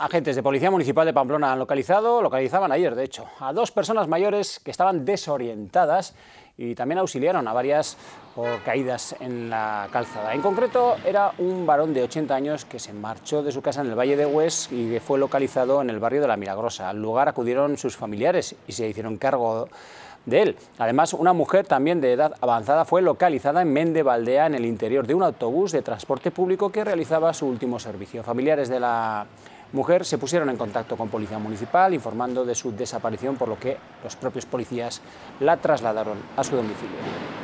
Agentes de Policía Municipal de Pamplona han localizado, localizaban ayer de hecho, a dos personas mayores que estaban desorientadas y también auxiliaron a varias caídas en la calzada. En concreto era un varón de 80 años que se marchó de su casa en el Valle de Hues y que fue localizado en el barrio de La Milagrosa. Al lugar acudieron sus familiares y se hicieron cargo de él. Además, una mujer también de edad avanzada fue localizada en Mende Valdea, en el interior de un autobús de transporte público que realizaba su último servicio. Familiares de la mujer se pusieron en contacto con Policía Municipal informando de su desaparición, por lo que los propios policías la trasladaron a su domicilio.